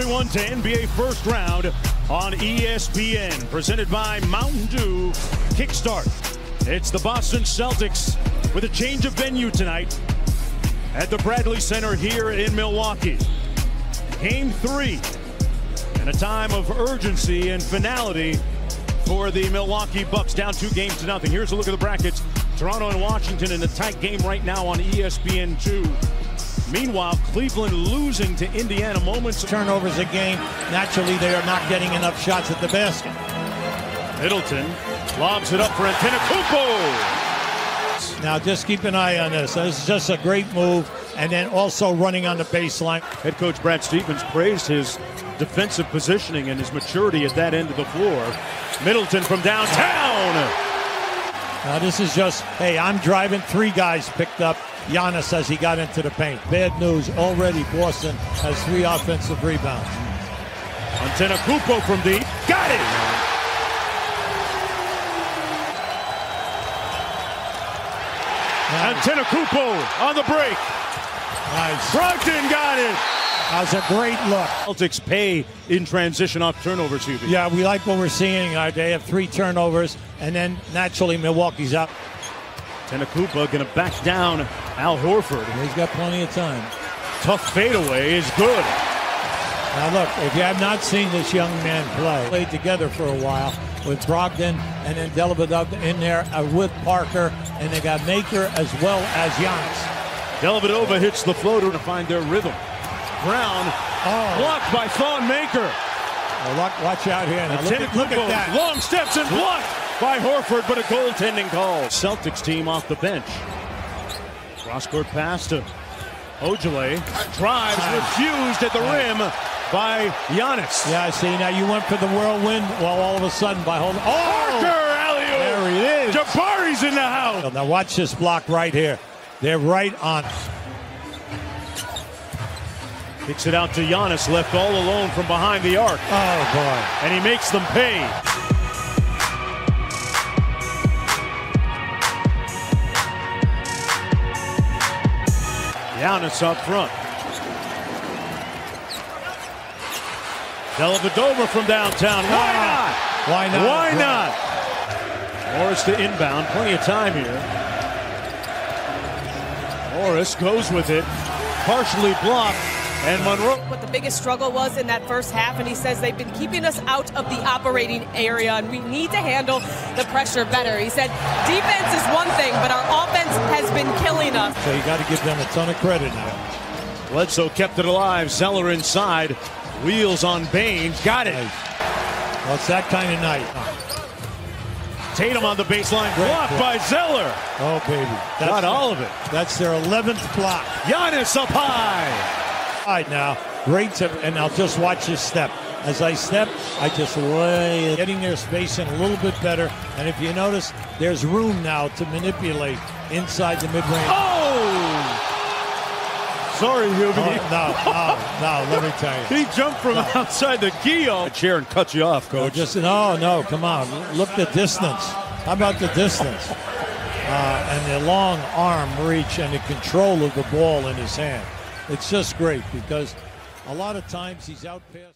to NBA First Round on ESPN, presented by Mountain Dew Kickstart. It's the Boston Celtics with a change of venue tonight at the Bradley Center here in Milwaukee. Game three, and a time of urgency and finality for the Milwaukee Bucks, down two games to nothing. Here's a look at the brackets. Toronto and Washington in a tight game right now on E ESPN2. Meanwhile, Cleveland losing to Indiana moments. turnovers a game. Naturally, they are not getting enough shots at the basket. Middleton lobs it up for Antetokounmpo. Now, just keep an eye on this. This is just a great move, and then also running on the baseline. Head coach Brad Stevens praised his defensive positioning and his maturity at that end of the floor. Middleton from downtown. Now, this is just, hey, I'm driving. Three guys picked up Giannis as he got into the paint. Bad news. Already, Boston has three offensive rebounds. Antetokounmpo from deep. Got it. Antetokounmpo on the break. Nice. Brogdon got it. That was a great look. Celtics pay in transition off turnovers, Hubie. Yeah, we like what we're seeing. Uh, they have three turnovers, and then naturally, Milwaukee's up. Antetokounmpo going to back down Al Horford. He's got plenty of time. Tough fadeaway is good. Now, look, if you have not seen this young man play, played together for a while with Brogdon and then Delavadov in there uh, with Parker, and they got Maker as well as Giannis. Dellavedova hits the floater to find their rhythm. Brown Oh, blocked by Thon Maker. well, look, watch out here. Now, look, at, look at that. Long steps and blocked by Horford, but a goaltending call. Celtics team off the bench. Cross-court pass to Ojeleye. Drives, refused at the rim by Giannis. Yeah, I see, now you went for the whirlwind. Well, all of a sudden, by holding. Oh! Parker, Oh! alley-oop. There he is. Jabari's in the house. Now, watch this block right here. They're right on. Kicks it out to Giannis, left all alone from behind the arc, Oh, boy. and he makes them pay. Giannis up front. Dellavedova from downtown. Why ah, not? Why not? Why not? Morris to inbound. Plenty of time here. Morris goes with it. Partially blocked. And Monroe. what the biggest struggle was in that first half, and he says they've been keeping us out of the operating area, and we need to handle the pressure better. He said defense is one thing, but our offense has been killing us. So you got to give them a ton of credit now. Bledsoe kept it alive. Zeller inside. Wheels on Bain. Got it. Nice. Well, it's that kind of night. Tatum on the baseline. Blocked by Zeller. Oh, baby. That's, Got all of it. That's their 11th block. Giannis up high. All right, now, great tip, and I'll just watch his step. As I step, I just lay, getting their spacing a little bit better. And if you notice, there's room now to manipulate inside the mid-range. Oh! Sorry, Hubie. Oh, no, no, no, let me tell you. He jumped from outside the key on a chair and cut you off, coach. just no, no, come on. Look the distance. How about the distance? Uh, and the long arm reach and the control of the ball in his hand. It's just great because a lot of times he's out past.